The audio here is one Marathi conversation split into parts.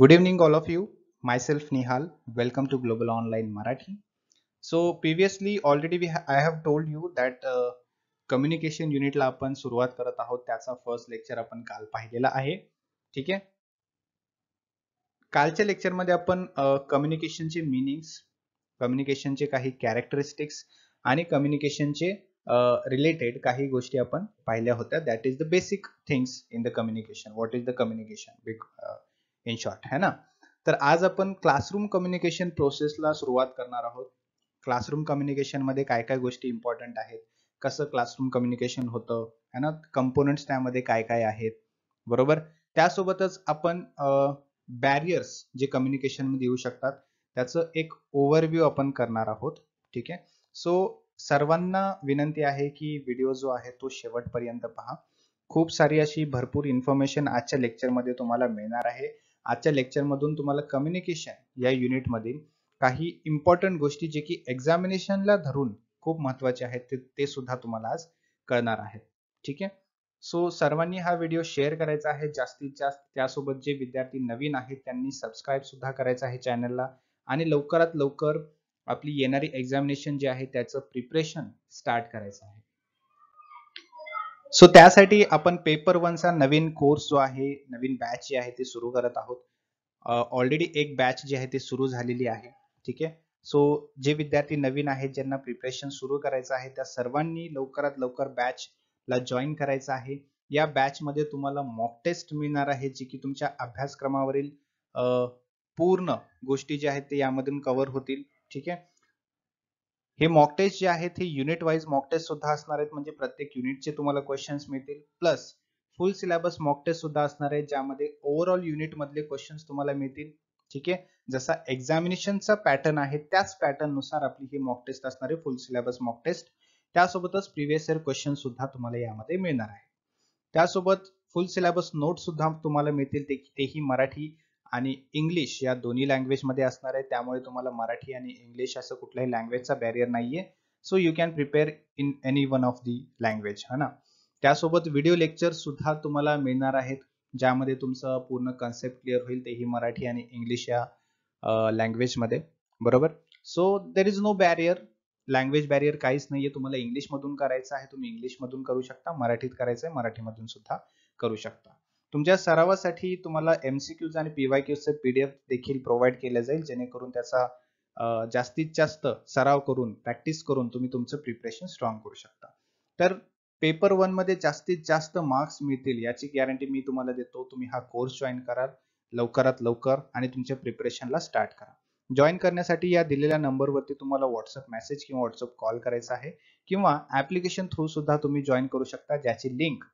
Good evening all of you myself Nihal welcome to global online Marathi so previously already we I have told you that communication युनिटला आपण सुरुवात करत आहोत. त्याचा फर्स्ट लेक्चर आपण काल पाहिलेला आहे. ठीक आहे? कालच्या लेक्चरमध्ये आपण कम्युनिकेशनचे मिनिंग्स कम्युनिकेशनचे काही कॅरेक्टरिस्टिक्स आणि कम्युनिकेशनचे रिलेटेड काही गोष्टी आपण पाहिल्या होत्या. That is the basic things in the communication what is the communication in short है ना? तर आज आपण क्लासरूम कम्युनिकेशन प्रोसेसला सुरुवात करणार आहोत. क्लासरूम कम्युनिकेशनमध्ये काय काय गोष्टी इम्पॉर्टंट आहेत? कसं क्लासरूम कम्युनिकेशन होतं? है ना? कंपोनंट्स त्यामध्ये काय काय आहेत? बरोबर? त्यासोबतच आपण बॅरियर्स जे कम्युनिकेशनमध्ये येऊ शकतात त्याचं एक ओव्हरव्ह्यू आपण करणार आहोत. ठीक आहे? सो सर्वांना विनंती आहे की व्हिडिओ जो आहे तो शेवटपर्यंत पहा. खूप सारी अशी भरपूर इन्फॉर्मेशन आजच्या लेक्चरमध्ये तुम्हाला मिळणार आहे. आजच्या लेक्चरमधून तुम्हाला कम्युनिकेशन या युनिटमधील काही इम्पॉर्टंट गोष्टी जे की एक्झामिनेशनला धरून खूप महत्त्वाचे आहेत ते, ते सुद्धा तुम्हाला आज कळणार आहेत. ठीक आहे? सो सर्वांनी हा व्हिडिओ शेअर करायचा आहे. जास्तीत जास्त त्यासोबत जे विद्यार्थी नवीन आहेत त्यांनी सबस्क्राईब सुद्धा करायचं आहे चॅनलला आणि लवकरात लवकर आपली येणारी एक्झामिनेशन जे आहे त्याचं प्रिपरेशन स्टार्ट करायचं आहे. सो त्यासाठी आपण पेपर वनचा नवीन कोर्स जो आहे नवीन बॅच जे आहे ते सुरू करत आहोत. ऑलरेडी एक बॅच जी आहे ती सुरू झालेली आहे. ठीक आहे? सो जे विद्यार्थी नवीन आहेत ज्यांना प्रिपरेशन सुरू करायचं आहे त्या सर्वांनी लवकरात लवकर बॅच ला जॉईन करायचं आहे. या बॅच मध्ये तुम्हाला मॉक टेस्ट मिळणार आहे जी की तुमच्या अभ्यासक्रमावरील पूर्ण गोष्टी ज्या आहेत ते यामधून कव्हर होतील. ठीक आहे? हे मॉक टेस्ट जे आहेत हे युनिट वाईज मॉक टेस्ट सुद्धा असणार आहेत. म्हणजे प्रत्येक युनिटचे तुम्हाला क्वेश्चन्स मिळतील. Plus full syllabus mock test सुद्धा असणार आहे ज्यामध्ये ओव्हरऑल युनिट मधले क्वेश्चन्स तुम्हाला मिळतील. ठीक आहे? जसा एक्झामिनेशनचा पॅटर्न आहे त्याच पॅटर्ननुसार आपली ही मॉक टेस्ट असणार आहे फुल सिलेबस मॉक टेस्ट त्यासोबतच प्रिव्हियस इयर क्वेश्चन सुद्धा तुम्हाला यामध्ये मिळणार आहे. त्यासोबत फुल सिलेबस नोट सुद्धा तुम्हाला मिळतील. तेही मराठी आणि इंग्लिश या दोन्ही लँग्वेजमध्ये असणार आहे. त्यामुळे तुम्हाला मराठी आणि इंग्लिश असं कुठल्याही लँग्वेजचा बॅरियर नाहीये. So you can prepare in any one of the language है ना? त्यासोबत व्हिडिओ लेक्चर सुद्धा तुम्हाला मिळणार आहेत ज्यामध्ये तुमचं पूर्ण कन्सेप्ट क्लिअर होईल. तेही मराठी आणि इंग्लिश या लँग्वेजमध्ये. बरोबर? So there is no barrier language barrier काहीच नाहीये. तुम्हाला इंग्लिश मधून करायचं आहे तुम्ही इंग्लिश मधून करू शकता. मराठीत करायचं आहे मराठीमधून सुद्धा करू शकता. तुमच्या सरावासाठी तुम्हाला एमसीक्यूज आणि पीवाय पीवायक्यूजचे पीडीएफ देखील प्रोव्हाइड केले जाईल जेणेकरून त्याचा जास्तीत जास्त सराव करून प्रॅक्टिस करून तुम्ही तुमचं प्रिपरेशन स्ट्रॉंग करू शकता. तर पेपर वनमध्ये जास्तीत जास्त मार्क्स मिळतील याची गॅरंटी मी तुम्हाला देतो तुम्ही हा कोर्स जॉईन कराल लवकरात लवकर आणि तुमच्या प्रिपरेशनला स्टार्ट करा. जॉईन करण्यासाठी या दिलेल्या नंबरवरती तुम्हाला व्हॉट्सअप मेसेज किंवा व्हॉट्सअप कॉल करायचा आहे किंवा ऍप्लिकेशन थ्रू सुद्धा तुम्ही जॉईन करू शकता ज्याची लिंक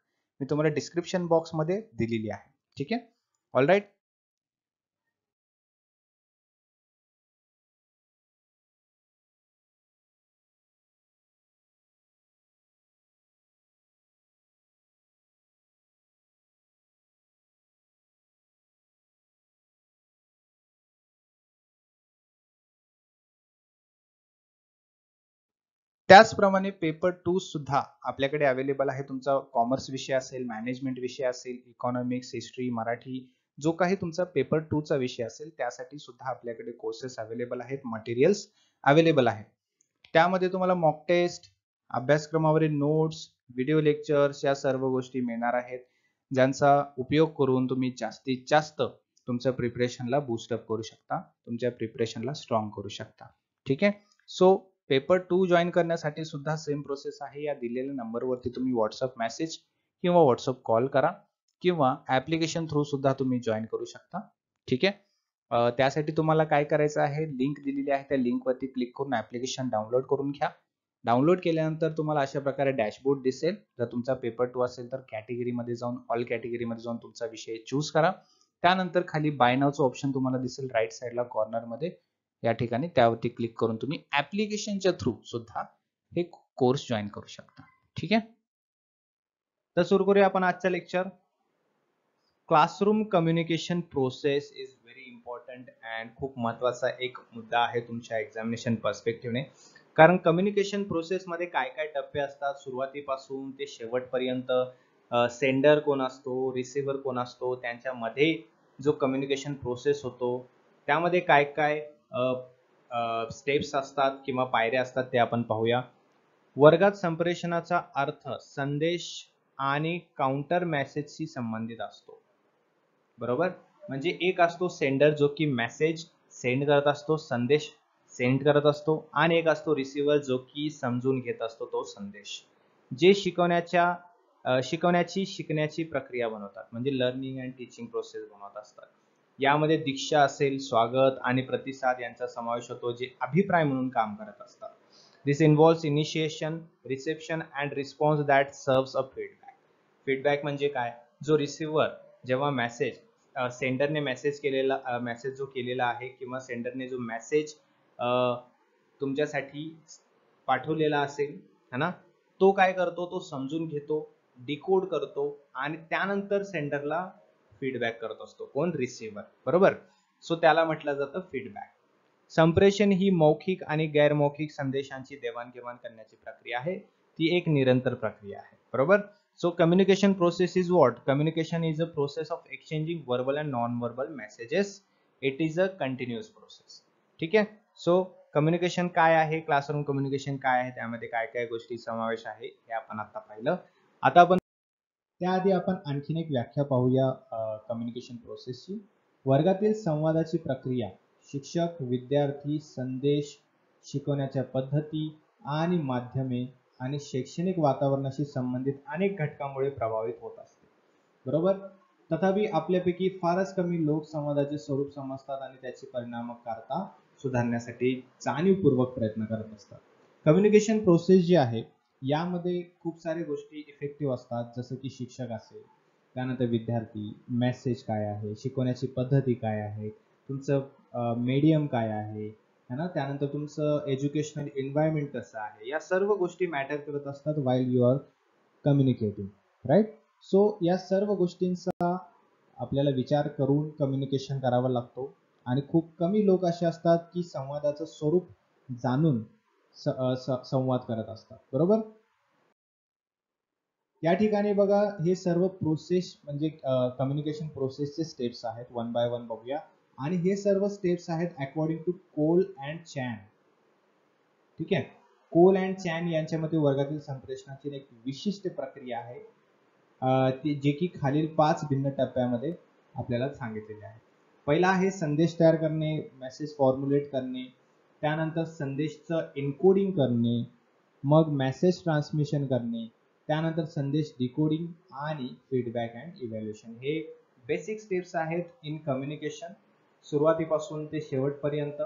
मी तुम्हाला डिस्क्रिप्शन बॉक्समध्ये दिलेली आहे. ठीक आहे? ऑलराईट त्याचप्रमाणे पेपर टू सुद्धा आपल्याकडे अवेलेबल आहे. तुमचा कॉमर्स विषय असेल मॅनेजमेंट विषय असेल इकॉनॉमिक्स हिस्ट्री मराठी जो काही तुमचा पेपर टू चा विषय असेल त्यासाठी सुद्धा आपल्याकडे कोर्सेस अवेलेबल आहेत मटेरियल्स अवेलेबल आहे त्यामध्ये तुम्हाला मॉक टेस्ट अभ्यासक्रमावरील नोट्स व्हिडिओ लेक्चर्स या सर्व गोष्टी मिळणार आहेत. ज्यांचा उपयोग करून तुम्ही जास्तीत जास्त तुमच्या प्रिपरेशनला बूस्टअप करू शकता. तुमच्या प्रिपरेशनला स्ट्रॉंग करू शकता. ठीक आहे? सो पेपर टू जॉईन करण्यासाठी सुद्धा सेम प्रोसेस आहे. या दिलेल्या नंबरवरती तुम्ही व्हॉट्सअप मेसेज किंवा व्हॉट्सअप कॉल करा किंवा ऍप्लिकेशन थ्रू सुद्धा तुम्ही जॉईन करू शकता. ठीक आहे? त्यासाठी तुम्हाला काय करायचं आहे? लिंक दिलेली आहे. त्या लिंकवरती क्लिक करून ऍप्लिकेशन डाउनलोड करून घ्या. डाउनलोड केल्यानंतर तुम्हाला अशा प्रकारे डॅशबोर्ड दिसेल. जर तुमचा पेपर टू असेल तर कॅटेगरीमध्ये जाऊन ऑल कॅटेगरीमध्ये जाऊन तुमचा विषय चूज करा. त्यानंतर खाली बाय नावचं ऑप्शन तुम्हाला दिसेल. राईट साईडला कॉर्नरमध्ये या ठिकाणी त्यावरती क्लिक करून तुम्ही ऍप्लिकेशनच्या थ्रू सुद्धा हे कोर्स जॉईन करू शकता. ठीक आहे? तर सुरू करूया आपण आजचं lecture classroom communication process is very important and खूप महत्त्वाचा एक मुद्दा आहे तुमच्या एक्झामिनेशन पर्स्पेक्टिव्हने कारण कम्युनिकेशन प्रोसेसमध्ये काय काय टप्पे असतात? सुरुवातीपासून ते शेवटपर्यंत सेंडर कोण असतो? रिसिव्हर कोण असतो? त्यांच्यामध्ये जो कम्युनिकेशन प्रोसेस होतो त्यामध्ये काय काय स्टेप्स असतात किंवा पायऱ्या असतात ते आपण पाहूया. वर्गात संप्रेषणाचा अर्थ संदेश आणि काउंटर मेसेजशी संबंधित असतो. बरोबर? म्हणजे एक असतो सेंडर जो की मेसेज सेंड करत असतो संदेश सेंड करत असतो आणि एक असतो रिसिव्हर जो की समजून घेत असतो तो संदेश. जे शिकवण्याच्या शिकवण्याची शिकण्याची प्रक्रिया बनवतात. म्हणजे लर्निंग अँड टीचिंग प्रोसेस बनवत असतात. यामध्ये दीक्षा असेल स्वागत आणि प्रतिसाद यांचा समावेश होतो जे अभिप्राय म्हणून काम करत असतात. This involves initiation reception and response that serves a feedback feedback म्हणजे काय? जो रिसिव्हर जेव्हा मेसेज सेंडरने मेसेज केलेला मेसेज जो केलेला आहे किंवा सेंडरने जो मेसेज तुमच्यासाठी पाठवलेला असेल है ना? तो काय करतो? तो समजून घेतो डिकोड करतो आणि त्यानंतर सेंडरला फीडबॅक करत असतो. कोण? रिसिव्हर बरोबर? सो त्याला म्हटलं जातं फीडबॅक संप्रेषण ही मौखिक आणि गैरमौखिक संदेशांची देवाणघेवाण करण्याची प्रक्रिया आहे. ती एक निरंतर प्रक्रिया आहे. बरोबर? So communication process is what communication is a process of exchanging verbal and non verbal messages it is a continuous process ठीक आहे? सो कम्युनिकेशन काय आहे? क्लासरूम कम्युनिकेशन काय आहे? त्यामध्ये काय काय गोष्टी समावेश आहे? हे आपण आता पाहिलं. आता आपण त्याआधी आपण आणखीन एक व्याख्या पाहूया. कम्युनिकेशन प्रोसेसची वर्गातील संवादाची प्रक्रिया शिक्षक विद्यार्थी संदेश शिकवण्याच्या पद्धती आणि माध्यमे आणि शैक्षणिक वातावरणाशी संबंधित अनेक घटकांमुळे प्रभावित होत असते. बरोबर? तथापि आपल्यापैकी फारच कमी लोक संवादाचे स्वरूप समजतात आणि त्याची परिणामकारता सुधारण्यासाठी जाणीवपूर्वक प्रयत्न करत असतात. कम्युनिकेशन प्रोसेस जी आहे यामध्ये खूप सारे गोष्टी इफेक्टिव्ह असतात जसं की शिक्षक असेल त्यानंतर विद्यार्थी मेसेज काय आहे शिकवण्याची पद्धती काय आहे तुमचं मीडियम काय आहे है ना? त्यानंतर तुमचं एज्युकेशनल एन्व्हायरमेंट कसं आहे या सर्व गोष्टी मॅटर करत असतात while you are communicating right so या सर्व गोष्टींचा आपल्याला विचार करून कम्युनिकेशन करावा लागतो. आणि खूप कमी लोक असे असतात की संवादाचं स्वरूप जाणून संवाद करत असतात. बरोबर? या ठिकाणी बघा हे सर्व प्रोसेस म्हणजे कम्युनिकेशन प्रोसेसचे स्टेप्स आहेत. वन बाय वन बघूया. आणि हे सर्व स्टेप्स आहेत according to Cole and Chan ठीक आहे? कोल अँड चॅन यांच्यामध्ये वर्गातील संप्रेषणाची एक विशिष्ट प्रक्रिया आहे. ती जे की खालील पाच भिन्न टप्प्यामध्ये आपल्याला सांगितलेले आहे. पहिला आहे संदेश तयार करणे मेसेज फॉर्म्युलेट करणे त्यानंतर संदेशचं एन्कोडिंग करणे मग मेसेज ट्रान्समिशन करणे त्यानंतर संदेश डिकोडिंग आणि फीडबॅक अँड इव्हॅल्युएशन हे बेसिक स्टेप्स आहेत इन कम्युनिकेशन सुरुवातीपासून ते शेवटपर्यंत.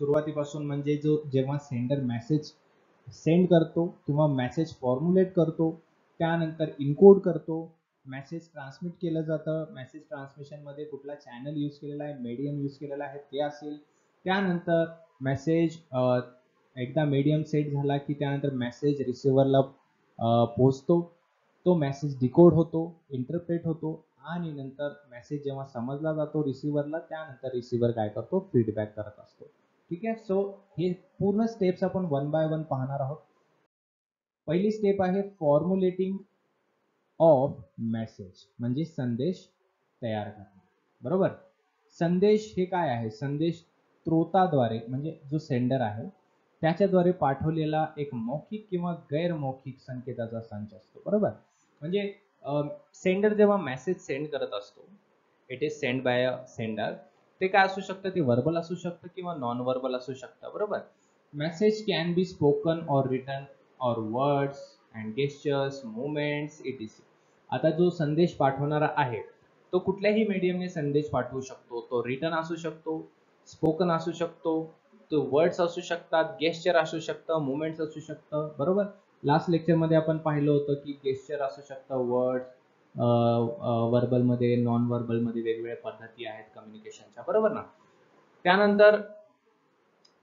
सुरुवातीपासून म्हणजे जो जेव्हा सेंडर मेसेज सेंड करतो किंवा मेसेज फॉर्म्युलेट करतो त्यानंतर इनकोड करतो. मेसेज ट्रान्समिट केलं जातं. मेसेज ट्रान्समिशनमध्ये कुठला चॅनल यूज केलेला आहे मीडियम यूज केलेला आहे ते असेल. त्यानंतर मेसेज एकदा मीडियम सेट झाला की त्यानंतर मेसेज रिसिव्हरला पोचतो तो मेसेज डिकोड होतो इंटरप्रेट होतो आणि नंतर मेसेज जेव्हा समजला जातो रिसिव्हरला त्यानंतर रिसिव्हर काय करतो? फीडबॅक करत असतो. ठीक आहे? सो हे पूर्ण स्टेप्स आपण वन बाय वन पाहणार आहोत. पहिली स्टेप आहे फॉर्म्युलेटिंग ऑफ मेसेज म्हणजे संदेश तयार करणे. बरोबर? संदेश हे काय आहे? संदेश स्त्रोताद्वारे म्हणजे जो सेंडर आहे त्याच्याद्वारे पाठवलेला एक मौखिक किंवा गैरमौखिक संकेताचा संच असतो बरोबर? म्हणजे सेंडर जेव्हा मेसेज सेंड करत असतो it is send by a sender ते काय असू शकतं? ते वर्बल असू शकतं किंवा नॉन वर्बल असू शकतं बरोबर? Message can be spoken or written or words and gestures movements it is आता जो संदेश पाठवणारा आहे तो कुठल्याही मीडियमने संदेश पाठवू शकतो. तो रिटर्न असू शकतो स्पोकन असू शकतो तो वर्ड्स असू शकतात गेस्चर असू शकतं मुवमेंट्स असू शकतं बरोबर? लास्ट लेक्चरमध्ये आपण पाहिलं होतं की गेस्चर असू शकतं वर्ड्स वर्बलमध्ये नॉन वर्बलमध्ये वेगवेगळ्या पद्धती आहेत कम्युनिकेशनच्या बरोबर ना? त्यानंतर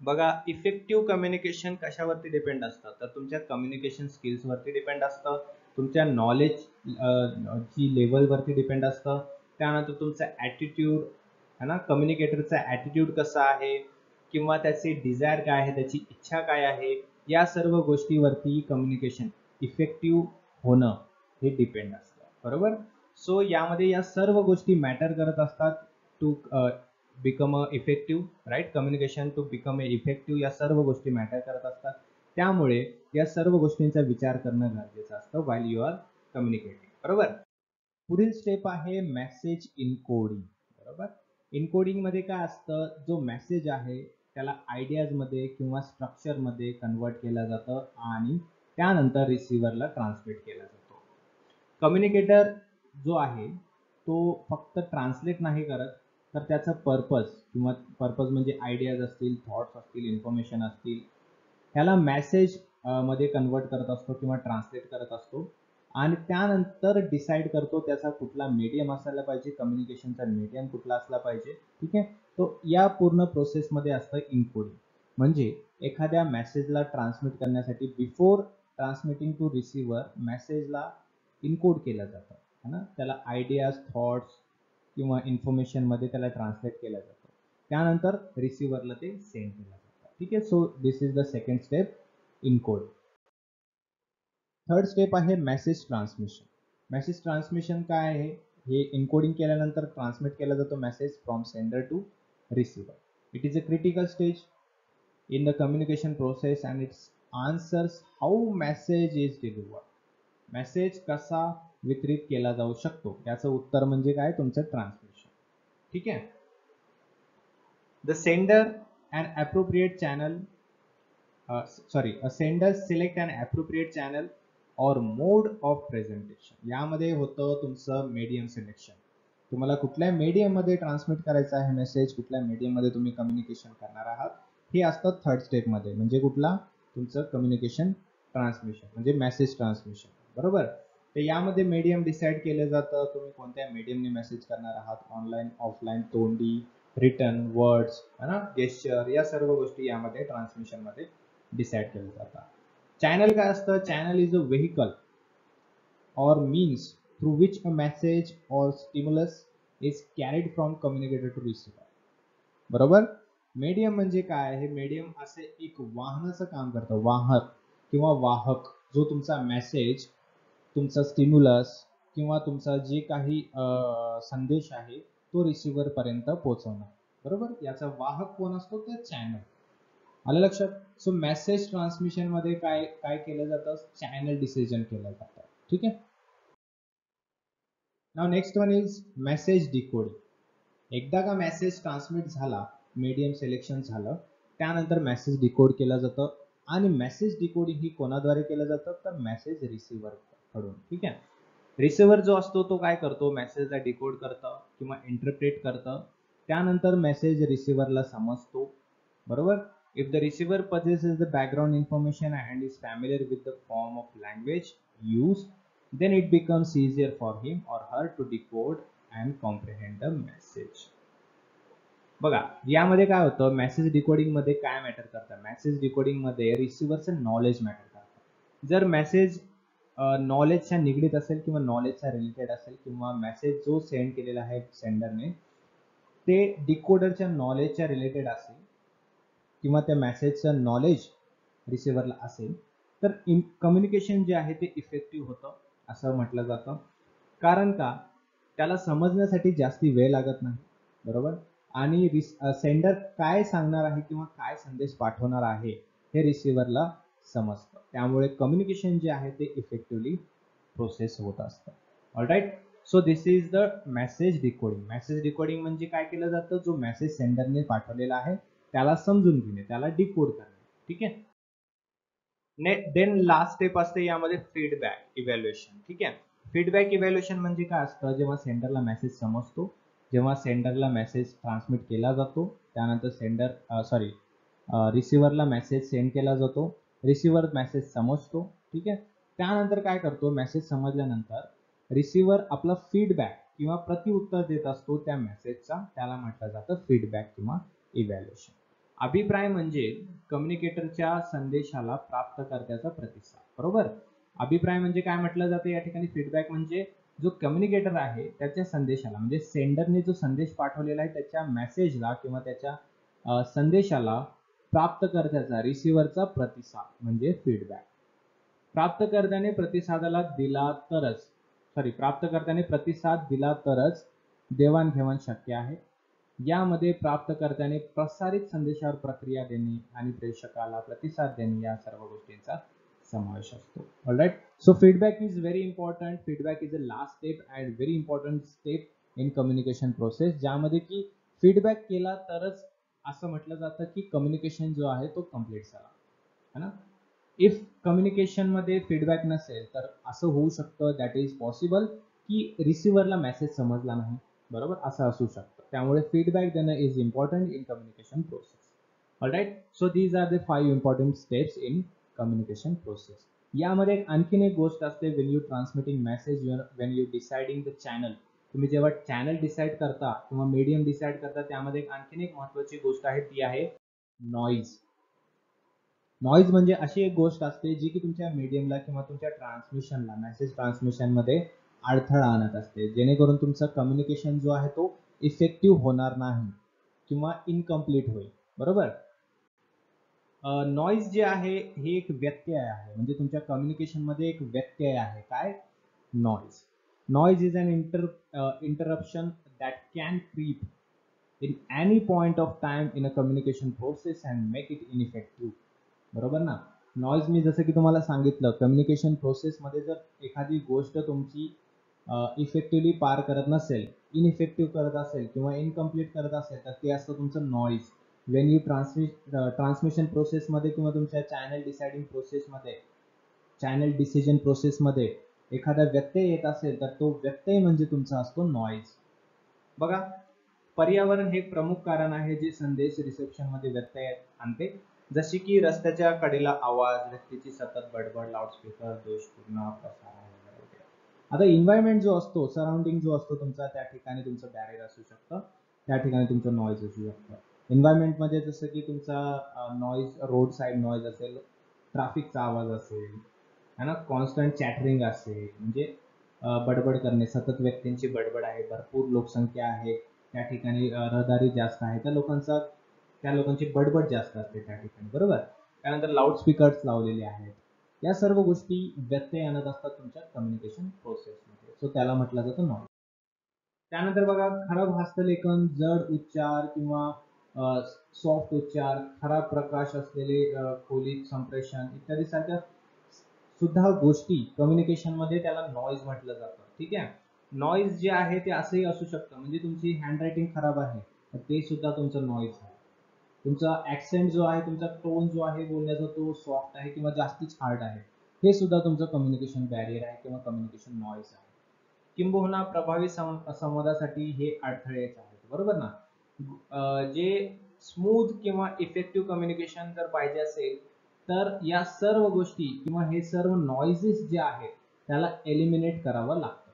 बघा इफेक्टिव्ह कम्युनिकेशन कशावरती डिपेंड असतं? तर तुमच्या कम्युनिकेशन स्किल्सवरती डिपेंड असतं तुमच्या नॉलेज ची लेवलवरती डिपेंड असतं त्यानंतर तुमचा ॲटिट्यूड है ना? कम्युनिकेटरचा ॲटिट्यूड कसा आहे? किंवा त्याचे डिझायर काय आहे त्याची इच्छा काय आहे या सर्व गोष्टीवरती कम्युनिकेशन इफेक्टिव्ह होणं हे डिपेंड असतं. बरोबर? सो यामध्ये या सर्व गोष्टी मॅटर करत असतात to become a effective right communication to become a effective या सर्व गोष्टी मॅटर करत असतात. त्यामुळे या सर्व गोष्टींचा विचार करणं गरजेचं असतं वाईल यू आर कम्युनिकेटिंग बरोबर? पुढील स्टेप आहे मेसेज इनकोडिंग बरोबर? इनकोडिंगमध्ये काय असतं? जो मेसेज आहे त्याला आयडियाजमध्ये किंवा स्ट्रक्चरमध्ये कन्वर्ट केलं जातं आणि त्यानंतर रिसिव्हरला ट्रान्सलेट केला जातो. कम्युनिकेटर जो आहे तो फक्त ट्रान्सलेट नाही करत तर त्याचा पर्पज किंवा पर्पज म्हणजे आयडियाज असतील थॉट्स असतील इन्फॉर्मेशन असतील ह्याला मेसेजमध्ये कन्वर्ट करत असतो किंवा ट्रान्सलेट करत असतो. आणि त्यानंतर डिसाईड करतो त्याचा कुठला मीडियम असायला पाहिजे कम्युनिकेशनचा मीडियम कुठला असला पाहिजे. ठीक आहे? तो या पूर्ण प्रोसेसमध्ये असतं इनकोडिंग म्हणजे एखाद्या मेसेजला ट्रान्समिट करण्यासाठी बिफोर ट्रान्समिटिंग टू रिसिव्हर मेसेजला इनकोड केलं जातं. है ना? त्याला आयडियाज थॉट्स किंवा इन्फॉर्मेशनमध्ये त्याला ट्रान्सलेट केलं जातं. त्यानंतर रिसिव्हरला ते सेंड केलं जातं. ठीक आहे? So this is the second step encode third step आहे मेसेज ट्रान्समिशन मेसेज ट्रान्समिशन काय आहे? हे इनकोडिंग केल्यानंतर ट्रान्समिट केला जातो message from sender to receiver. It is a critical stage in the communication process and it's answers how message is delivered. Message कसा वितरित केला जाऊ शकतो? याचं उत्तर म्हणजे काय? तुमचं ट्रान्समिशन ठीक आहे? The sender and appropriate channel sorry a sender select and appropriate channel or mode of presentation यामध्ये होतं तुमचं मीडियम सिलेक्शन तुम्हाला कुठल्या मीडियममध्ये ट्रान्समिट करायचा आहे मेसेज कुठल्या मीडियममध्ये तुम्ही कम्युनिकेशन करणार आहात हे असतं थर्ड स्टेपमध्ये म्हणजे कुठला? तुमचं कम्युनिकेशन ट्रान्समिशन म्हणजे मेसेज ट्रान्समिशन बरोबर? तर यामध्ये मीडियम डिसाईड केलं जातं तुम्ही कोणत्या मीडियमने मेसेज करणार आहात ऑनलाईन ऑफलाईन तोंडी रिटर्न वर्ड्स है ना? गेस्चर या सर्व गोष्टी यामध्ये ट्रान्समिशनमध्ये डिसाईड केल्या जातात. चॅनल काय असतं? Channel is a vehicle or means through which a message or stimulus is carried from communicator to receiver. बरोबर? मीडियम म्हणजे काय? हे मीडियम असे एक वाहनाचं काम करतं. वाहक किंवा वाहक जो तुमचा मेसेज तुमचा स्टिम्युलस किंवा तुमचा जे काही संदेश आहे तो रिसिव्हर पर्यंत पोहोचवणार बरोबर? याचा वाहक कोण असतो? तर चॅनल आलं लक्षात? सो मेसेज ट्रान्समिशनमध्ये काय काय केलं जातं? चॅनल डिसिजन केलं जातं. ठीक आहे? नाव next one is message decoding एकदा का मेसेज ट्रान्समिट झाला मीडियम सिलेक्शन झालं त्यानंतर मेसेज डिकोड केला जातं. आणि मेसेज डिकोडिंग ही कोणाद्वारे केलं जातं? तर मेसेज रिसिव्हरकडून. ठीक आहे? रिसिव्हर जो असतो तो काय करतो? मेसेजला डिकोड करतं किंवा इंटरप्रेट करतं. त्यानंतर मेसेज रिसिव्हरला समजतो. बरोबर? If the receiver possesses the background information and is familiar with the form of language use then it becomes easier for him or her to decode and comprehend the message. बघा यामध्ये काय होतं? मेसेज डिकोडिंगमध्ये काय मॅटर करतं? मेसेज डिकोडिंगमध्ये रिसिव्हरचं नॉलेज मॅटर करतं. जर मेसेज नॉलेजच्या निगडीत असेल किंवा नॉलेजच्या रिलेटेड असेल किंवा मेसेज जो सेंड केलेला आहे सेंडरने ते डिकोडरच्या नॉलेजच्या रिलेटेड असेल किंवा त्या मेसेजचं नॉलेज रिसिव्हरला असेल तर कम्युनिकेशन जे आहे ते इफेक्टिव्ह होतं. असं म्हटलं जातं. कारण का? त्याला समजण्यासाठी जास्ती वेळ लागत नाही. बरोबर? आणि रिस सेंडर काय सांगणार आहे किंवा काय संदेश पाठवणार आहे हे रिसिव्हरला समजतं. त्यामुळे कम्युनिकेशन जे आहे ते इफेक्टिव्हली प्रोसेस होत असतं. Alright so this is the message recording message recording म्हणजे काय केलं जातं? जो मेसेज सेंडरने पाठवलेला आहे त्याला समजून घेणे त्याला डिकोड करणे. ठीक आहे? देन लास्ट स्टेप असते यामध्ये फीडबॅक इव्हॅल्युएशन ठीक आहे? फीडबॅक इव्हॅल्युएशन म्हणजे काय असतं? जेव्हा सेंडरला मेसेज समजतो जेव्हा सेंडरला मेसेज ट्रान्समिट केला जातो त्यानंतर सेंडर सॉरी रिसिव्हरला मेसेज सेंड केला जातो रिसिव्हर मेसेज समजतो ठीक आहे? त्यानंतर काय करतो? मेसेज समजल्यानंतर रिसिव्हर आपला फीडबॅक किंवा प्रतिउत्तर देत असतो त्या मेसेजचा त्याला म्हटलं जातं फीडबॅक किंवा इव्हॅल्युएशन अभिप्राय म्हणजे कम्युनिकेटरच्या संदेशाला प्राप्तकर्त्याचा प्रतिसाद बरोबर? अभिप्राय म्हणजे काय म्हटलं जातं? या ठिकाणी फीडबॅक म्हणजे जो कम्युनिकेटर आहे त्याच्या संदेशाला म्हणजे सेंडरने जो संदेश पाठवलेला आहे त्याच्या मेसेजला किंवा त्याच्या संदेशाला प्राप्तकर्त्याचा रिसिव्हरचा प्रतिसाद म्हणजे फीडबॅक प्राप्तकर्त्याने प्रतिसादाला दिला तरच सॉरी प्राप्तकर्त्याने प्रतिसाद दिला तरच देवाणघेवाण शक्य आहे. यामध्ये प्राप्तकर्त्याने प्रसारित संदेशावर प्रक्रिया देणे आणि प्रेक्षकाला प्रतिसाद देणे या सर्व गोष्टींचा समावेश असतो. Alright so feedback is very important feedback is a last step and very important step in communication process ज्यामध्ये की फीडबॅक केला तरच असं म्हटलं जातं की कम्युनिकेशन जो आहे तो कंप्लीट झाला. है ना? इफ कम्युनिकेशनमध्ये फीडबॅक नसेल तर असं होऊ शकतं दॅट इज पॉसिबल की रिसिव्हरला मेसेज समजला नाही. बरोबर? असं असू शकतं. त्यामुळे फीडबॅक देणं is important in communication process alright so these are the five important steps in communication process यामध्ये आणखीन एक गोष्ट असते when you transmitting message when you deciding the channel तुम्ही जेव्हा चॅनल डिसाईड करता किंवा मीडियम डिसाईड करता त्यामध्ये आणखीन एक महत्वाची गोष्ट आहे ती आहे नॉईज नॉईज म्हणजे अशी एक गोष्ट असते जी की तुमच्या मीडियमला किंवा तुमच्या ट्रान्समिशनला मेसेज ट्रान्समिशनमध्ये अडथळा आणत असते. जेणेकरून तुमचा कम्युनिकेशन जो आहे तो इफेक्टिव्ह होणार नाही किंवा इनकम्प्लीट होईल. बरोबर? नॉईज जे आहे हे एक व्यत्यय आहे. म्हणजे तुमच्या कम्युनिकेशनमध्ये एक व्यत्यय आहे. काय? Noise noise is an inter interruption that can creep in any point of time in a communication process and make it ineffective बरोबर ना? नॉईज मी जसं की तुम्हाला सांगितलं कम्युनिकेशन प्रोसेसमध्ये जर एखादी गोष्ट तुमची इफेक्टिव्हली पार करत नसेल इनइफेक्टिव्ह करत असेल किंवा इनकम्प्लीट करत असेल तर ते असतं तुमचं noise when you transmit transmission प्रोसेसमध्ये किंवा तुमच्या चॅनल डिसायडिंग प्रोसेसमध्ये चॅनल डिसिजन प्रोसेसमध्ये एखादा व्यत्यय येत असेल तर तो व्यत्यय म्हणजे तुमचा असतो नॉईज बघा पर्यावरण हे प्रमुख कारण आहे जे संदेश रिसेप्शनमध्ये व्यत्यय आणते. जसे की रस्त्याच्या कडेला आवाज व्यक्तीची सतत बडबड लाऊडस्पीकर दोषपूर्ण प्रसार. आता इन्व्हायरमेंट जो असतो सराउंडिंग जो असतो तुमचा त्या ठिकाणी तुमचं बॅरियर असू शकतं. त्या ठिकाणी तुमचं नॉईज असू शकतं. एन्व्हायरमेंटमध्ये जसं की तुमचा नॉईज रोड साईड नॉईज असेल ट्रॅफिकचा आवाज असेल है ना? कॉन्स्टंट चॅटरिंग असेल म्हणजे बडबड करणे सतत व्यक्तींची बडबड आहे भरपूर लोकसंख्या आहे त्या ठिकाणी रहदारी जास्त आहे त्या लोकांचा त्या लोकांची बडबड जास्त असते त्या ठिकाणी बरोबर? त्यानंतर लाऊडस्पीकर्स लावलेले आहेत. या सर्व गोष्टी व्यत्यय आणत असतात तुमच्या कम्युनिकेशन प्रोसेसमध्ये सो त्याला म्हटलं जातं नॉईज त्यानंतर बघा खराब हस्तलेखन जड उच्चार किंवा सॉफ्ट उच्चार खराब प्रकाश असलेले खोलीत संप्रेषण इत्यादी सारख्या सुद्धा गोष्टी कम्युनिकेशनमध्ये त्याला नॉईज म्हटलं जातं. ठीक आहे? नॉईज जे आहे ते असंही असू शकतं. म्हणजे तुमची हँडरायटिंग खराब आहे तर ते सुद्धा तुमचं नॉईज आहे. तुमचा ॲक्सेंट जो आहे तुमचा टोन जो आहे बोलण्याचा तो सॉफ्ट आहे किंवा जास्तीच हार्ड आहे हे सुद्धा तुमचं कम्युनिकेशन बॅरियर आहे किंवा कम्युनिकेशन नॉईज आहे. किंबहुना प्रभावी संवादासाठी हे अडथळेच आहेत बरोबर ना? जे स्मूथ किंवा इफेक्टिव्ह कम्युनिकेशन जर पाहिजे असेल तर या सर्व गोष्टी किंवा हे सर्व नॉइजेस जे आहेत त्याला एलिमिनेट करावं लागतं.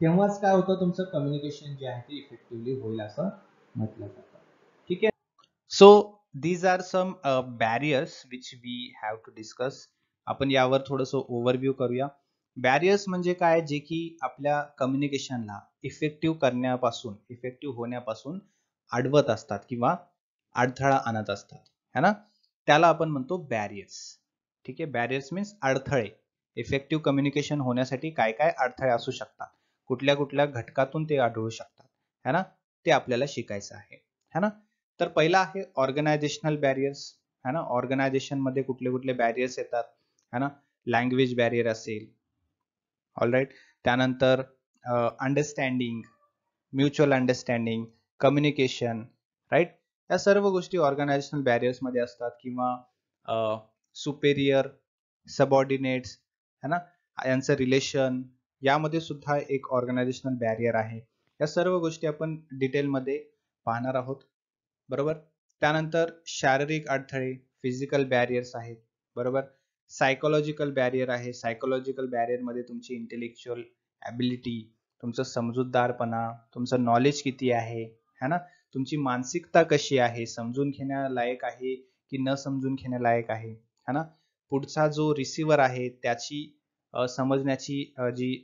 तेव्हाच काय होतं तुमचं कम्युनिकेशन जे आहे ते इफेक्टिव्हली होईल असं म्हटलं जातं. So these are some barriers which we have to discuss आपण यावर थोडंसं ओव्हरव्ह्यू करूया. बॅरियर्स म्हणजे काय? जे की आपल्या कम्युनिकेशनला इफेक्टिव्ह करण्यापासून इफेक्टिव्ह होण्यापासून अडवत असतात किंवा अडथळा आणत असतात. है ना? त्याला आपण म्हणतो बॅरियर्स ठीक आहे? बॅरियर्स मीन्स अडथळे. इफेक्टिव्ह कम्युनिकेशन होण्यासाठी काय काय अडथळे असू शकतात? कुठल्या कुठल्या घटकातून ते आढळू शकतात. है ना? ते आपल्याला शिकायचं आहे. है ना? तर पहिला आहे ऑर्गनायझेशनल बॅरियर्स है ना? ऑर्गनायझेशनमध्ये कुठले कुठले बॅरियर्स येतात है ना? लँग्वेज बॅरियर असेल. ऑलराईट त्यानंतर understanding mutual understanding communication right या सर्व गोष्टी ऑर्गनायझेशनल बॅरियर्समध्ये असतात किंवा सुपेरियर सबऑर्डिनेट्स है ना? यांचं रिलेशन यामध्ये सुद्धा एक ऑर्गनायझेशनल बॅरियर आहे. या सर्व गोष्टी आपण डिटेलमध्ये पाहणार आहोत. बरोबर? त्यानंतर शारीरिक अडथळे फिजिकल बॅरियर्स आहेत बरोबर? सायकोलॉजिकल बॅरियर आहे सायकोलॉजिकल बॅरियरमध्ये तुमची इंटेलेक्च्युअल ॲबिलिटी तुमचं समजूतदारपणा तुमचं नॉलेज किती आहे है ना? तुमची मानसिकता कशी आहे समजून घेण्यालायक आहे की न समजून घेण्यालायक आहे है ना? पुढचा जो रिसिव्हर आहे त्याची समजण्याची जी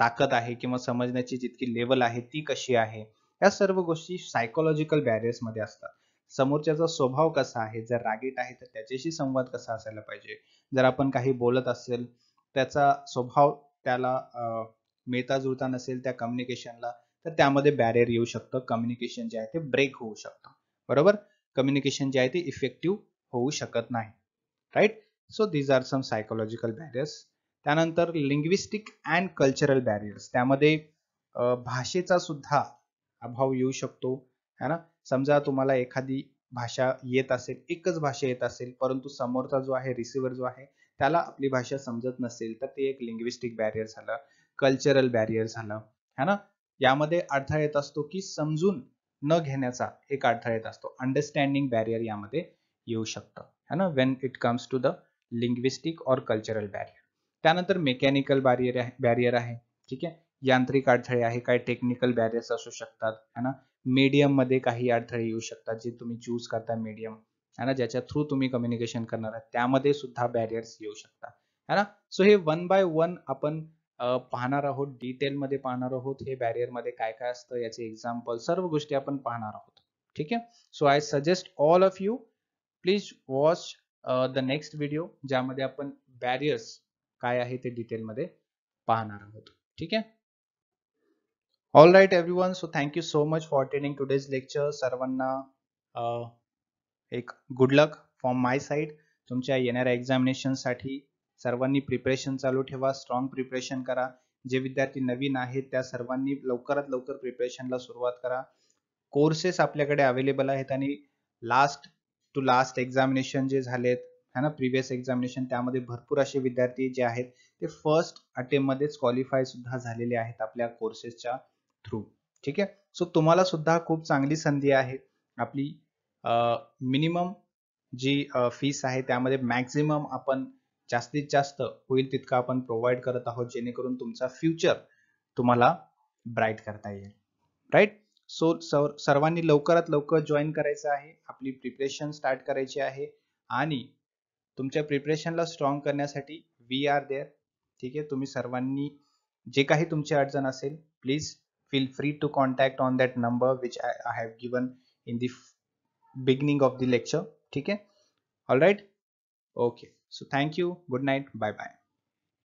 ताकद आहे किंवा समजण्याची जितकी लेवल आहे ती कशी आहे? या सर्व गोष्टी सायकोलॉजिकल बॅरियर्समध्ये असतात. समोरच्याचा स्वभाव कसा आहे? जर रागीट आहे तर त्याच्याशी संवाद कसा असायला पाहिजे? जर आपण काही बोलत असेल त्याचा स्वभाव त्याला मिळता जुळता नसेल त्या कम्युनिकेशनला तर त्यामध्ये बॅरियर येऊ शकतं. कम्युनिकेशन जे आहे ते ब्रेक होऊ शकतं. बरोबर? कम्युनिकेशन जे आहे ते इफेक्टिव्ह होऊ शकत नाही. Right so these are some psychological barriers त्यानंतर लिंग्विस्टिक अँड कल्चरल बॅरियर्स त्यामध्ये भाषेचा सुद्धा अभाव येऊ शकतो है ना? समजा तुम्हाला एखादी भाषा येत असेल एकच भाषा येत असेल परंतु समोरचा जो आहे रिसिव्हर जो आहे त्याला आपली भाषा समजत नसेल तर ते एक लिंग्विस्टिक बॅरियर झालं कल्चरल बॅरियर झालं है ना? यामध्ये अडथळा येत असतो की समजून न घेण्याचा एक अडथळा येत असतो. अंडरस्टँडिंग बॅरियर यामध्ये येऊ शकतं है ना? When it comes to the linguistic और कल्चरल बॅरियर त्यानंतर मेकॅनिकल बॅरियर आहे बॅरियर आहे ठीक आहे? यांत्रिक अडथळे आहे काही टेक्निकल बॅरियर्स असू शकतात है ना? मीडियममध्ये काही अडथळे येऊ शकतात जे तुम्ही चूज करता मीडियम है ना? ज्याच्या थ्रू तुम्ही कम्युनिकेशन करणार आहात त्यामध्ये सुद्धा बॅरियर्स येऊ शकतात है ना? सो हे वन बाय वन आपण पाहणार आहोत डिटेलमध्ये पाहणार आहोत हे बॅरियरमध्ये काय काय असतं याचे एक्झाम्पल सर्व गोष्टी आपण पाहणार आहोत ठीक आहे? So I suggest all of you please watch the next video ज्यामध्ये आपण बॅरियर्स काय आहे ते डिटेलमध्ये पाहणार आहोत ठीक आहे? All right everyone so thank you so much for attending today's lecture सर्वांना एक good luck from my side तुमच्या येणाऱ्या एक्झामिनेशनसाठी सर्वांनी प्रिपरेशन चालू ठेवा स्ट्रॉंग प्रिपरेशन करा. जे विद्यार्थी नवीन आहेत त्या सर्वांनी लवकरात लवकर प्रिपरेशनला सुरुवात करा. कोर्सेस आपल्याकडे अवेलेबल आहेत आणि लास्ट टू लास्ट एक्झामिनेशन जे झालेत है ना प्रिव्हियस एक्झामिनेशन त्यामध्ये भरपूर असे विद्यार्थी जे आहेत ते फर्स्ट अटेम्प्ट मध्येच क्वालिफाय सुद्धा झालेले आहेत आपल्या कोर्सेसच्या थ्रू ठीक आहे? सो तुम्हाला सुद्धा खूप चांगली संधी आहे. आपली मिनिमम जी फीस आहे त्यामध्ये मॅक्झिमम आपण जास्तीत जास्त होईल तितकं आपण प्रोव्हाइड करत आहोत जेणेकरून तुमचा फ्युचर तुम्हाला ब्राईट करता येईल. राईट सो सर्वांनी लवकरात लवकर जॉईन करायचं आहे. आपली प्रिपरेशन स्टार्ट करायची आहे. आणि तुमच्या प्रिपरेशनला स्ट्रॉंग करण्यासाठी वी आर देअर ठीक आहे? तुम्ही सर्वांनी जे काही तुमची अडचण असेल please feel free to contact on that number which I, I have given in the beginning of the lecture. Okay? All right? Okay. So thank you. Good night. Bye bye